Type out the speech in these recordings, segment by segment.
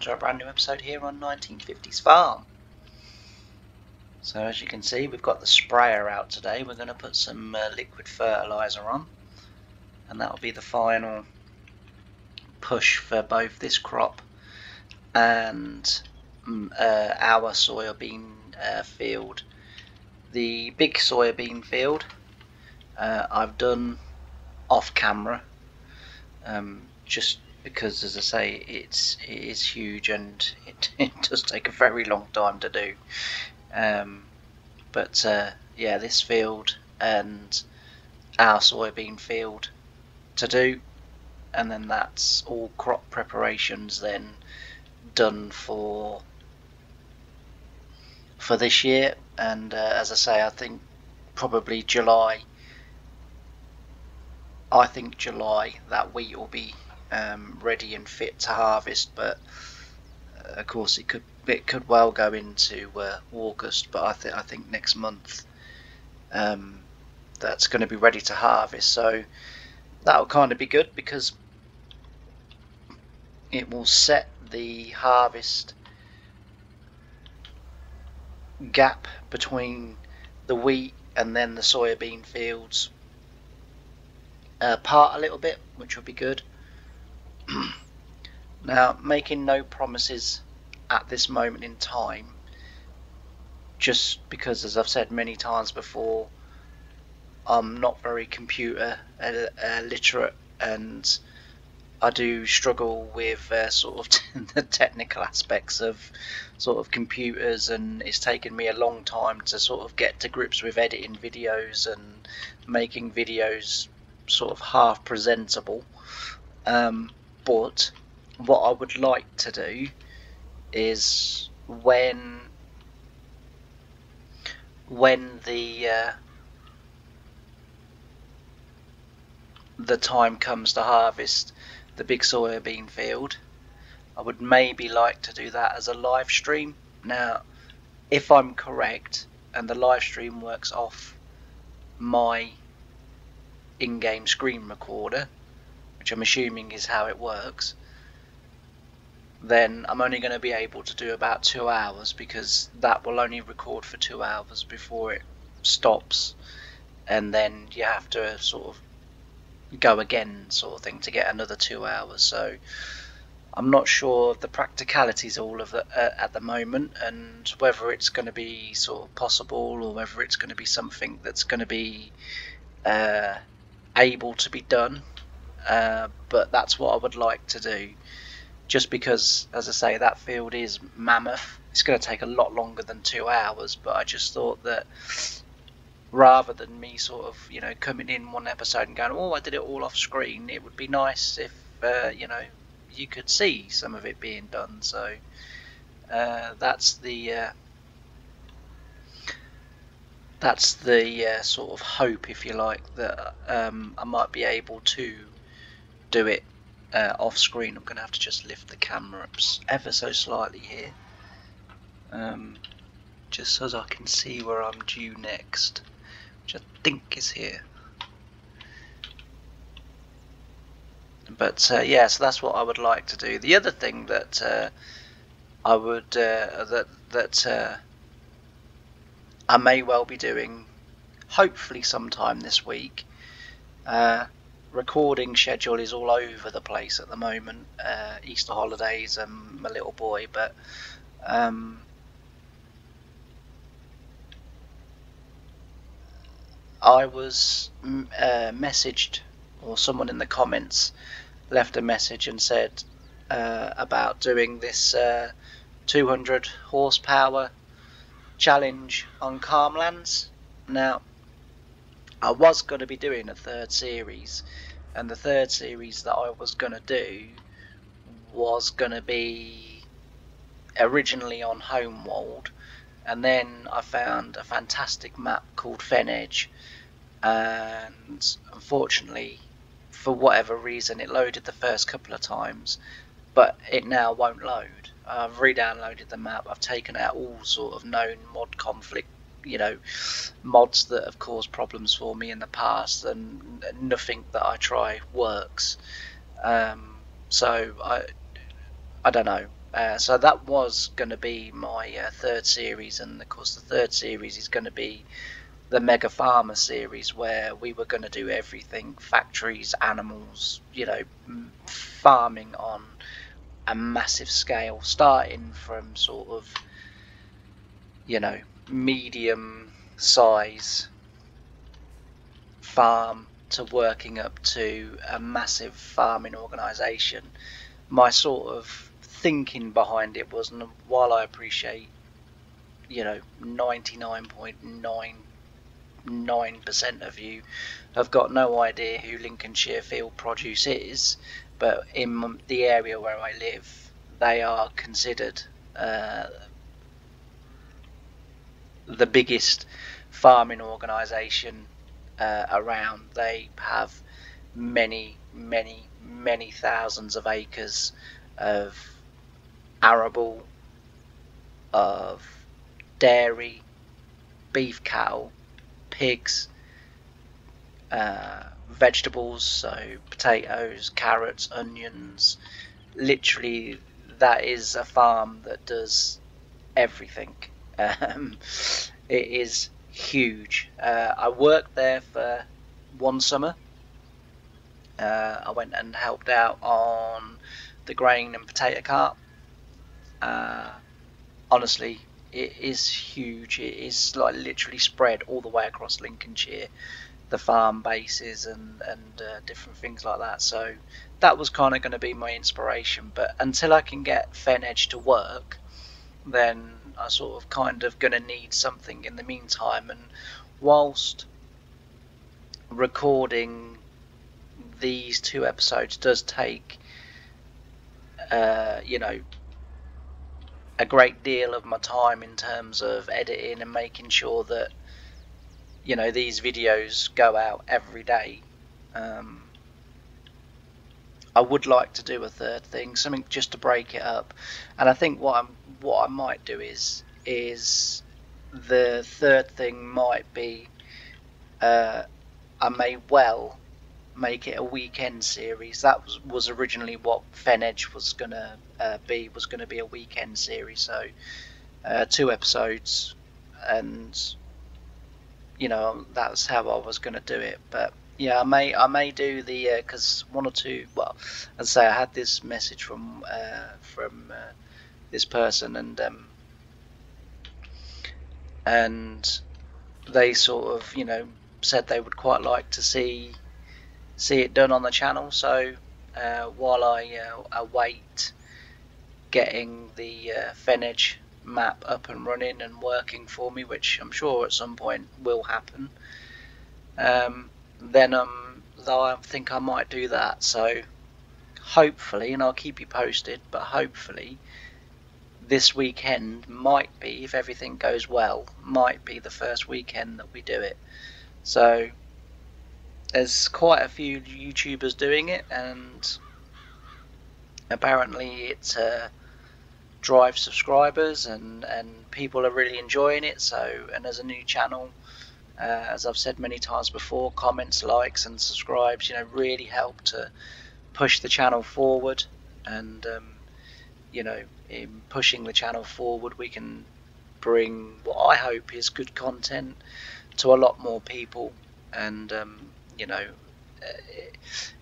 welcome to a brand new episode here on 1950s Farm. So as you can see we've got the sprayer out today, we're going to put some uh, liquid fertiliser on and that'll be the final push for both this crop and mm, uh, our soybean uh, field. The big soybean field uh, I've done off camera um, just because as I say it's it is huge and it, it does take a very long time to do. Um, but uh, yeah this field and our soybean field to do and then that's all crop preparations then done for for this year. And uh, as I say I think probably July I think July that wheat will be um, ready and fit to harvest. But uh, of course, it could it could well go into uh, August. But I think I think next month um, that's going to be ready to harvest. So that'll kind of be good because it will set the harvest gap between the wheat and then the soybean fields uh, apart a little bit, which will be good. now, making no promises at this moment in time, just because, as I've said many times before, I'm not very computer uh, uh, literate and I do struggle with uh, sort of the technical aspects of sort of computers, and it's taken me a long time to sort of get to grips with editing videos and making videos sort of half presentable. Um, but what I would like to do is when when the uh, the time comes to harvest the big soybean field, I would maybe like to do that as a live stream. Now, if I'm correct and the live stream works off my in-game screen recorder, which I'm assuming is how it works, then I'm only going to be able to do about two hours because that will only record for two hours before it stops. And then you have to sort of go again sort of thing to get another two hours. So I'm not sure of the practicalities all of it uh, at the moment and whether it's going to be sort of possible or whether it's going to be something that's going to be uh, able to be done, uh, but that's what I would like to do. Just because, as I say, that field is mammoth. It's going to take a lot longer than two hours, but I just thought that rather than me sort of, you know, coming in one episode and going, oh, I did it all off screen, it would be nice if, uh, you know, you could see some of it being done. So uh, that's the uh, that's the uh, sort of hope, if you like, that um, I might be able to do it uh, off screen. I'm going to have to just lift the camera up ever so slightly here, um, just so I can see where I'm due next, which I think is here. But uh, yeah, so that's what I would like to do. The other thing that uh, I would uh, that that uh, I may well be doing, hopefully sometime this week. Recording schedule is all over the place at the moment. Uh, Easter holidays and my little boy, but um, I was uh, messaged, or someone in the comments left a message and said uh, about doing this uh, 200 horsepower challenge on Calmlands. Now, I was going to be doing a third series, and the third series that I was going to do was going to be originally on Homeworld, and then I found a fantastic map called Fenedge, and unfortunately, for whatever reason, it loaded the first couple of times, but it now won't load. I've re-downloaded the map. I've taken out all sort of known mod conflict, you know, mods that have caused problems for me in the past, and nothing that I try works. Um, so I, I don't know. Uh, so that was going to be my uh, third series, and of course the third series is going to be the Mega Farmer series, where we were going to do everything: factories, animals, you know, farming on a massive scale, starting from sort of, you know, medium size farm to working up to a massive farming organisation. My sort of thinking behind it was, and while I appreciate, you know, 99.99% of you have got no idea who Lincolnshire Field Produce is, but in the area where I live, they are considered uh, the biggest farming organisation uh, around. They have many, many, many thousands of acres of arable, of dairy, beef cattle, pigs, uh, vegetables, so potatoes, carrots, onions. Literally, that is a farm that does everything. Um, it is huge. Uh, I worked there for one summer. Uh, I went and helped out on the grain and potato cart uh, honestly, it is huge. It is like literally spread all the way across Lincolnshire, the farm bases and and uh, different things like that. So that was kind of going to be my inspiration. But until I can get Fen Edge to work, then I sort of kind of going to need something in the meantime. And whilst recording these two episodes does take, uh, you know, a great deal of my time in terms of editing and making sure that you know these videos go out every day. Um, I would like to do a third thing, something just to break it up, and I think what I'm what I might do is is the third thing might be uh, I may well make it a weekend series. That was, was originally what FenEdge was gonna uh, be. Was gonna be a weekend series. So uh, two episodes, and you know that's how I was gonna do it. But yeah, I may I may do the because uh, one or two. Well, as I say, I had this message from uh, from uh, this person, and um, and they sort of you know said they would quite like to see see it done on the channel. So uh, while I uh, await getting the uh, FenEdge map up and running and working for me, which I'm sure at some point will happen, um, then um, though I think I might do that. So hopefully, and I'll keep you posted, but hopefully this weekend might be, if everything goes well, might be the first weekend that we do it. So there's quite a few YouTubers doing it, and apparently it uh, drives subscribers, and and people are really enjoying it. So, and as a new channel, uh, as I've said many times before, comments, likes, and subscribes, you know, really help to push the channel forward, and um, you know, in pushing the channel forward, we can bring what I hope is good content to a lot more people, and um, you know,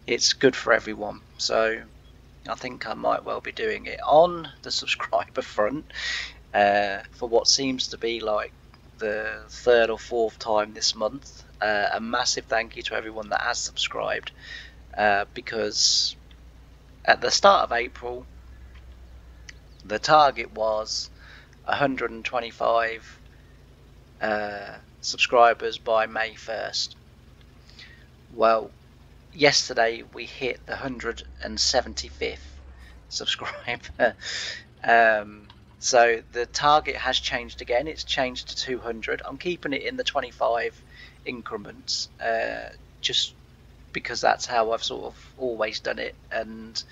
it's good for everyone. So I think I might well be doing it on the subscriber front uh, for what seems to be like the third or fourth time this month. Uh, a massive thank you to everyone that has subscribed uh, because at the start of April, the target was 125 uh, subscribers by May 1st. Well, yesterday we hit the 175th subscriber. um, so the target has changed again. It's changed to 200. I'm keeping it in the 25 increments, uh, just because that's how I've sort of always done it. And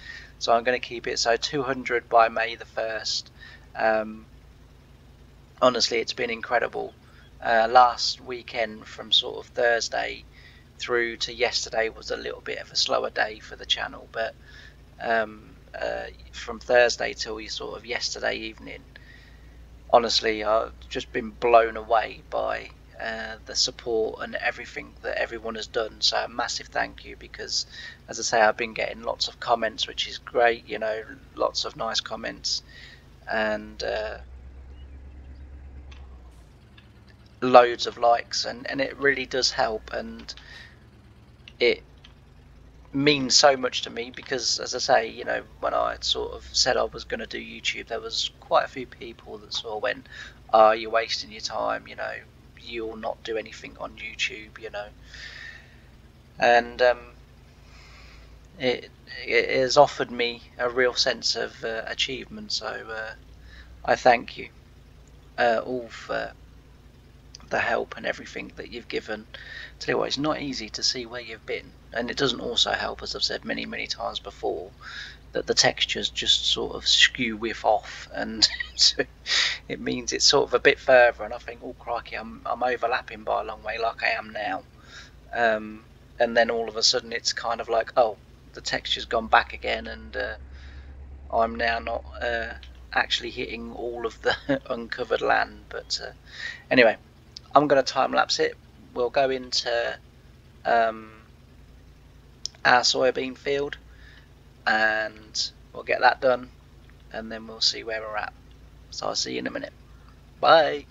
so I'm going to keep it so 200 by May the 1st. Um, honestly, it's been incredible. Uh, last weekend from sort of Thursday through to yesterday was a little bit of a slower day for the channel, but um, uh, from Thursday till sort of yesterday evening. Honestly, I've just been blown away by uh, the support and everything that everyone has done. So a massive thank you because, as I say, I've been getting lots of comments, which is great. You know, lots of nice comments, and uh, loads of likes, and and it really does help, and it means so much to me because, as I say, you know, when I sort of said I was going to do YouTube, there was quite a few people that sort of went, "Are you wasting your time?" You know, you'll not do anything on YouTube, you know. And um, it, it has offered me a real sense of uh, achievement. So uh, I thank you uh, all for the help and everything that you've given. Tell you what, it's not easy to see where you've been, and it doesn't also help, as I've said many, many times before, that the textures just sort of skew with off, and so it means it's sort of a bit further. And I think, oh crikey, I'm I'm overlapping by a long way, like I am now. Um, and then all of a sudden, it's kind of like, oh, the texture's gone back again, and uh, I'm now not uh, actually hitting all of the uncovered land. But uh, anyway, I'm going to time lapse it. We'll go into um, our soybean field and we'll get that done and then we'll see where we're at. So I'll see you in a minute. Bye.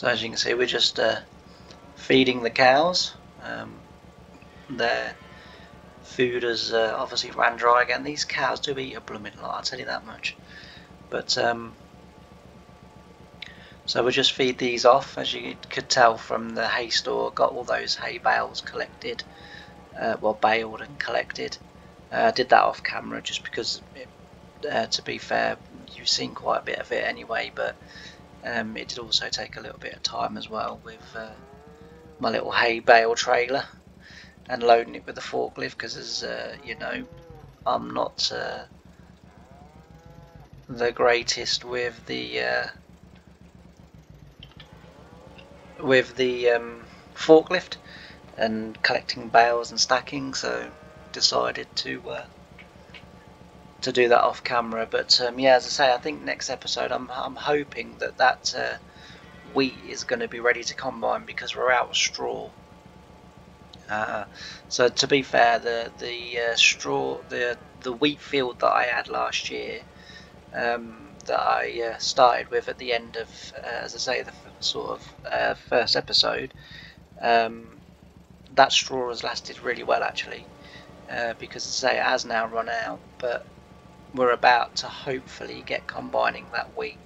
So as you can see, we're just uh, feeding the cows. Um, their food has uh, obviously ran dry again. These cows do eat a blooming lot, I'll tell you that much. But um, so we'll just feed these off, as you could tell from the hay store. Got all those hay bales collected, uh, well baled and collected. Uh, did that off camera just because, it, uh, to be fair, you've seen quite a bit of it anyway. But um, it did also take a little bit of time as well with uh, my little hay bale trailer and loading it with the forklift because as uh, you know I'm not uh, the greatest with the uh, with the um, forklift and collecting bales and stacking so decided to uh, to do that off camera but um, yeah as I say I think next episode I'm, I'm hoping that that uh, wheat is going to be ready to combine because we're out of straw. Uh, so to be fair, the the uh, straw, the the wheat field that I had last year, um, that I uh, started with at the end of, uh, as I say, the sort of uh, first episode, um, that straw has lasted really well actually, uh, because as I say, it has now run out, but we're about to hopefully get combining that wheat.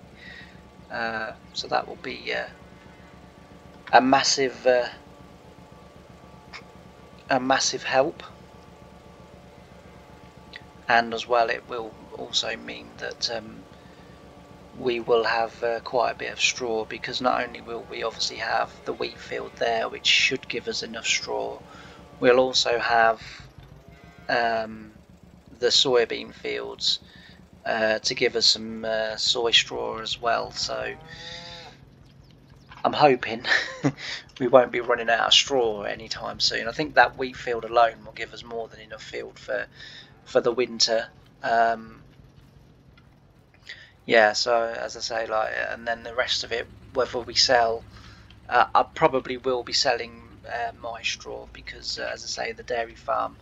so that will be a massive a massive help and as well it will also mean that um, we will have uh, quite a bit of straw because not only will we obviously have the wheat field there which should give us enough straw we'll also have um, the soybean fields uh, to give us some uh, soy straw as well so I'm hoping we won't be running out of straw anytime soon. I think that wheat field alone will give us more than enough field for for the winter. Um, yeah, so as I say, like, and then the rest of it, whether we sell, uh, I probably will be selling uh, my straw because, uh, as I say, the dairy farm,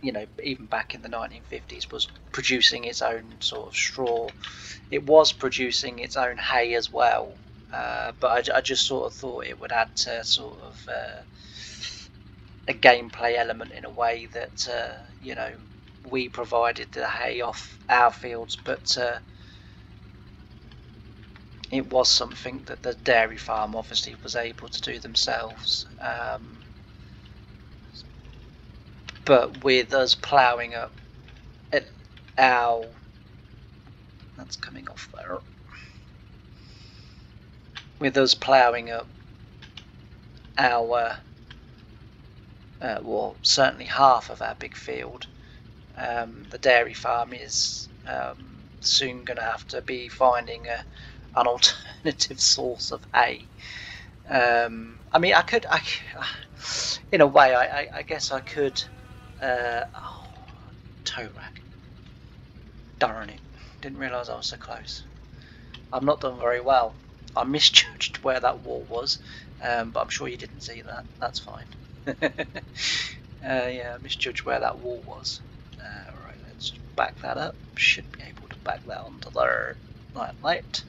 you know, even back in the 1950s, was producing its own sort of straw. It was producing its own hay as well, uh, but I, I, just sort of thought it would add to sort of uh, a gameplay element in a way that uh, you know we provided the hay off our fields, but uh, it was something that the dairy farm obviously was able to do themselves. Um, but with us ploughing up our that's coming off there with us ploughing up our, uh, well, certainly half of our big field, um, the dairy farm is um, soon going to have to be finding a, an alternative source of hay. Um, I mean, I could, I, in a way, I, I, I guess I could. Uh, oh, tow rack. Darn it! Didn't realise I was so close. I've not done very well. I misjudged where that wall was, um, but I'm sure you didn't see that. That's fine. uh, yeah, I misjudged where that wall was. Uh, right, let's back that up. Should be able to back that onto there like that.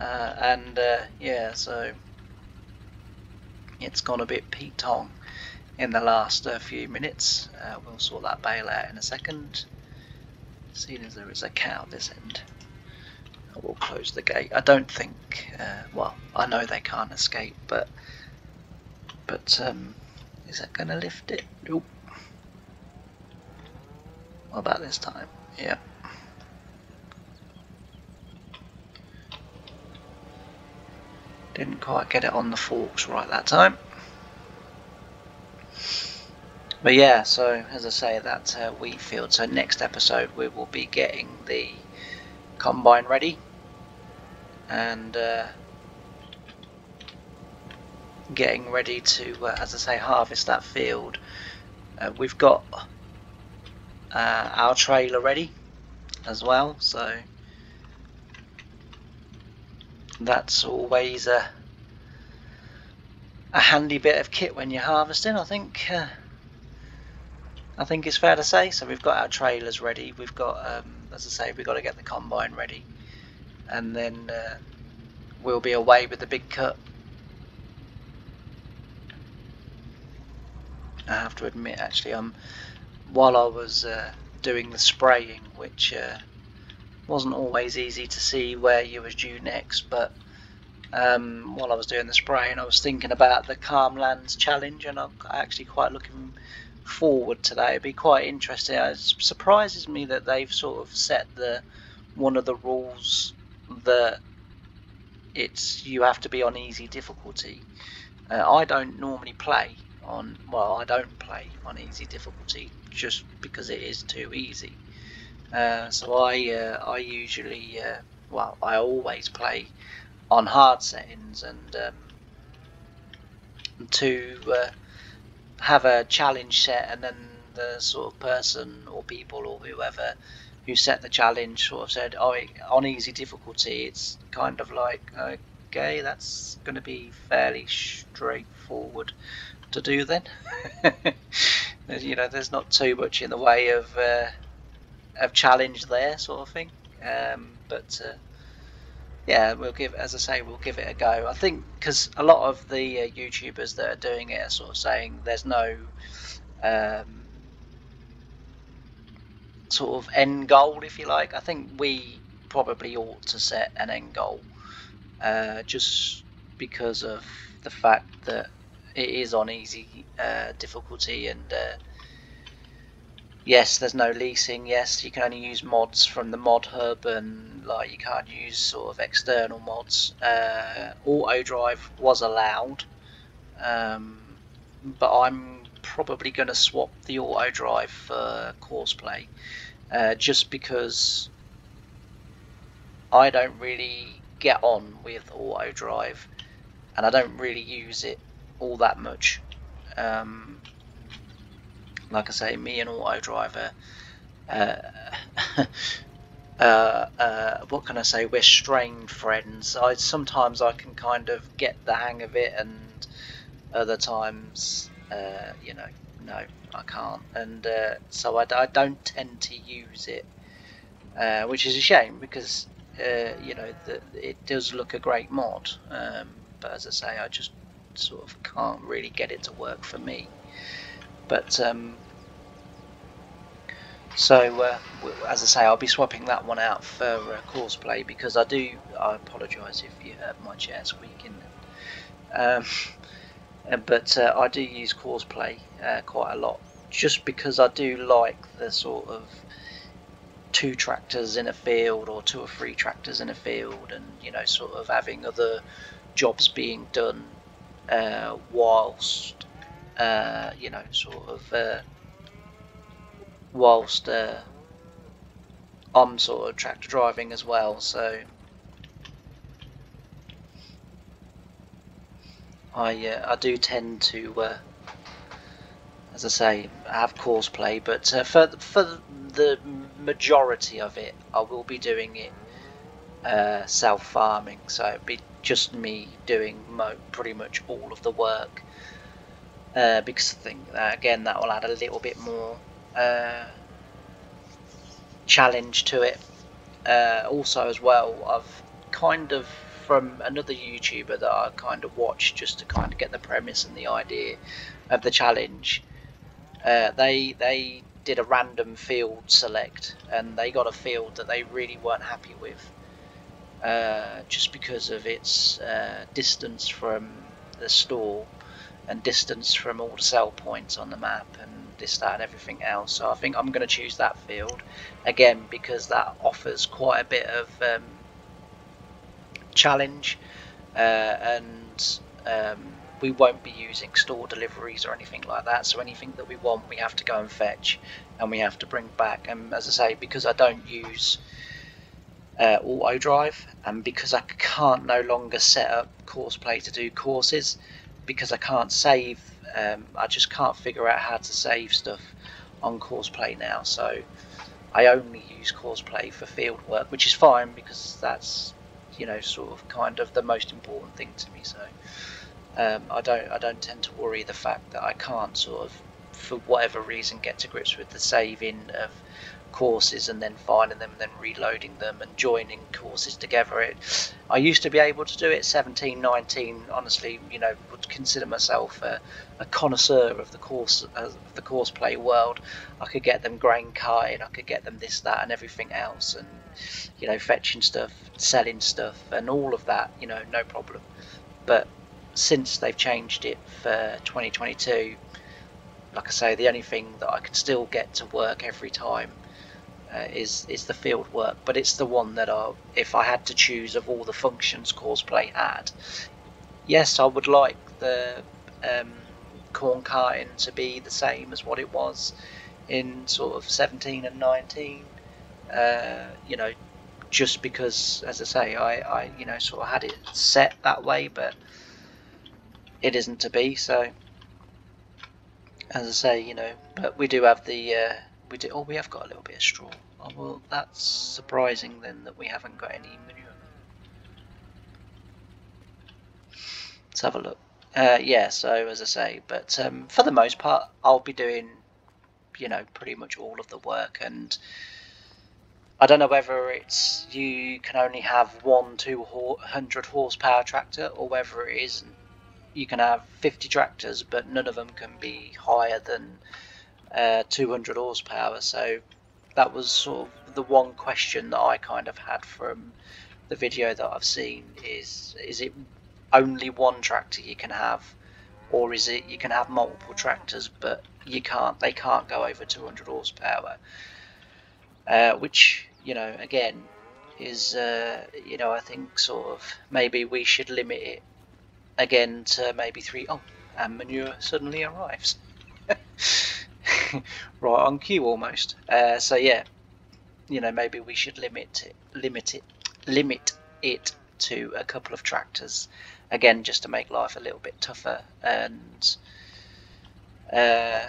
Uh, and uh, yeah, so it's gone a bit Pete Tong in the last uh, few minutes. Uh, we'll sort that bale out in a second. Seeing as there is a cow this end. I will close the gate. I don't think, uh, well, I know they can't escape, but, but, um, is that going to lift it? Nope. What about this time? Yeah. Didn't quite get it on the forks right that time. But yeah, so as I say, that's uh, wheat field. So next episode we will be getting the combine ready and uh, getting ready to, uh, as I say, harvest that field. Uh, we've got uh, our trailer ready as well, so that's always a a handy bit of kit when you're harvesting. I think uh, I think it's fair to say. So we've got our trailers ready. We've got um, as I say, we've got to get the combine ready, and then uh, we'll be away with the big cut. I have to admit, actually, um, while I was uh, doing the spraying, which uh, wasn't always easy to see where you was due next, but um, while I was doing the spraying, I was thinking about the Calm Lands challenge, and I'm actually quite looking forward to that. It'd be quite interesting. It surprises me that they've sort of set the one of the rules that it's you have to be on easy difficulty. Uh, I don't normally play on well, I don't play on easy difficulty just because it is too easy. Uh, so I uh, I usually uh, well I always play on hard settings and um, to uh, have a challenge set and then the sort of person or people or whoever who set the challenge sort of said oh on easy difficulty it's kind of like okay that's going to be fairly straightforward to do then. You know there's not too much in the way of uh, of challenge there sort of thing. Um, but uh, yeah, we'll give, as I say, we'll give it a go. I think because a lot of the uh, YouTubers that are doing it are sort of saying there's no um, sort of end goal, if you like. I think we probably ought to set an end goal, uh, just because of the fact that it is on easy uh, difficulty and uh, yes, there's no leasing. Yes, you can only use mods from the mod hub, and like you can't use sort of external mods. Uh, auto drive was allowed, um, but I'm probably going to swap the auto drive for courseplay, uh, just because I don't really get on with auto drive, and I don't really use it all that much. Um, like I say, me and Auto Driver, uh, uh, uh, what can I say? We're strained friends. I sometimes I can kind of get the hang of it, and other times, uh, you know, no, I can't. And uh, so I, I, don't tend to use it, uh, which is a shame because you know it does look a great mod. Um, but as I say, I just sort of can't really get it to work for me. But um, so uh, as I say, I'll be swapping that one out for uh, because I do. I apologise if you heard my chair squeaking. Um, uh, but uh, I do use courseplay uh, quite a lot, just because I do like the sort of two tractors in a field or two or three tractors in a field, and you know, sort of having other jobs being done uh, whilst uh, you know, sort of uh, whilst uh, I'm sort of tractor driving as well. So I uh, I do tend to, uh, as I say, have courseplay, but uh, for for the majority of it, I will be doing it self farming. So it'd be just me doing pretty much all of the work. Uh, because I think that, again that will add a little bit more uh, challenge to it. Uh, also, as well, I've kind of from another YouTuber that I kind of watched just to kind of get the premise and the idea of the challenge. Uh, they they did a random field select and they got a field that they really weren't happy with uh, just because of its uh, distance from the store and distance from all the sell points on the map and this that and everything else. So I think I'm going to choose that field again because that offers quite a bit of um, challenge uh, and um, we won't be using store deliveries or anything like that. So anything that we want we have to go and fetch and we have to bring back. And as I say because I don't use uh, auto drive and because I can't no longer set up courseplay to do courses because I can't save um, I just can't figure out how to save stuff on courseplay now. So I only use courseplay for field work which is fine because that's you know sort of kind of the most important thing to me. So um, I don't I don't tend to worry the fact that I can't sort of for whatever reason get to grips with the saving of courses and then finding them and then reloading them and joining courses together. It, I used to be able to do it 17, 19. Honestly, you know, would consider myself a, a connoisseur of the course of the course play world. I could get them grain carting, I could get them this, that, and everything else, and you know, fetching stuff, selling stuff, and all of that. You know, no problem. But since they've changed it for 2022 like I say, the only thing that I can still get to work every time uh, is is the field work, but it's the one that I, if I had to choose of all the functions Courseplay had, yes, I would like the um, corn carting to be the same as what it was in sort of 17 and 19. Uh, you know, just because, as I say, I, I you know sort of had it set that way, but it isn't to be. So as I say, you know, but we do have the, uh, we do, oh, we have got a little bit of straw. Oh, well, that's surprising then that we haven't got any manure. Let's have a look. Uh, yeah, so as I say, but um, for the most part, I'll be doing, you know, pretty much all of the work, and I don't know whether it's you can only have one 200 horsepower tractor, or whether it is you can have 50 tractors, but none of them can be higher than uh, 200 horsepower. So that was sort of the one question that I kind of had from the video that I've seen is is it only one tractor you can have or is it you can have multiple tractors but you can't they can't go over 200 horsepower uh, which you know again is uh, you know I think sort of maybe we should limit it again to maybe three. Oh, and manure suddenly arrives. right on cue almost. Uh, so yeah, you know maybe we should limit it, limit it, limit it to a couple of tractors. Again, just to make life a little bit tougher and uh,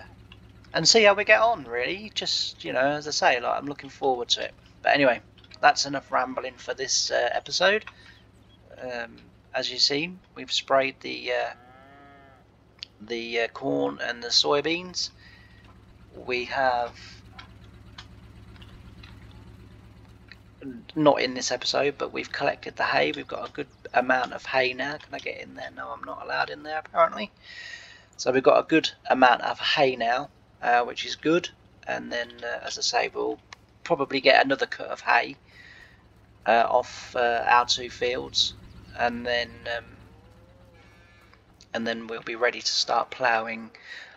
and see how we get on. Really, just you know, as I say, like I'm looking forward to it. But anyway, that's enough rambling for this uh, episode. Um, as you see, we've sprayed the uh, the uh, corn and the soybeans. We have not in this episode, but we've collected the hay. We've got a good amount of hay now. Can I get in there? No, I'm not allowed in there apparently. So we've got a good amount of hay now, uh, which is good. And then, uh, as I say, we'll probably get another cut of hay uh, off uh, our two fields and then um, and then we'll be ready to start ploughing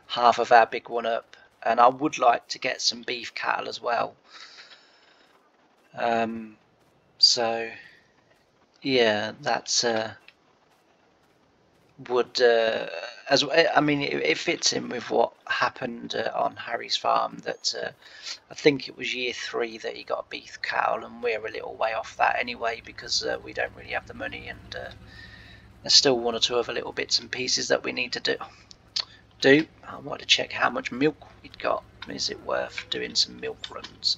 half of our big one up and I would like to get some beef cattle as well. Um, so yeah that's uh, would uh, as I mean it, it, fits in with what happened uh, on Harry's farm that uh, I think it was year three that he got a beef cow and we're a little way off that anyway because uh, we don't really have the money and uh, there's still one or two other little bits and pieces that we need to do do I want to check how much milk we'd got is it worth doing some milk runs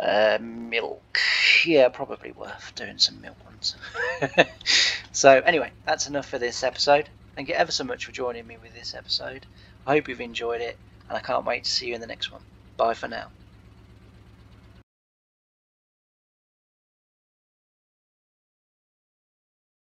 uh, milk. Yeah, probably worth doing some milk runs. so anyway, that's enough for this episode. Thank you ever so much for joining me with this episode. I hope you've enjoyed it, and I can't wait to see you in the next one. Bye for now.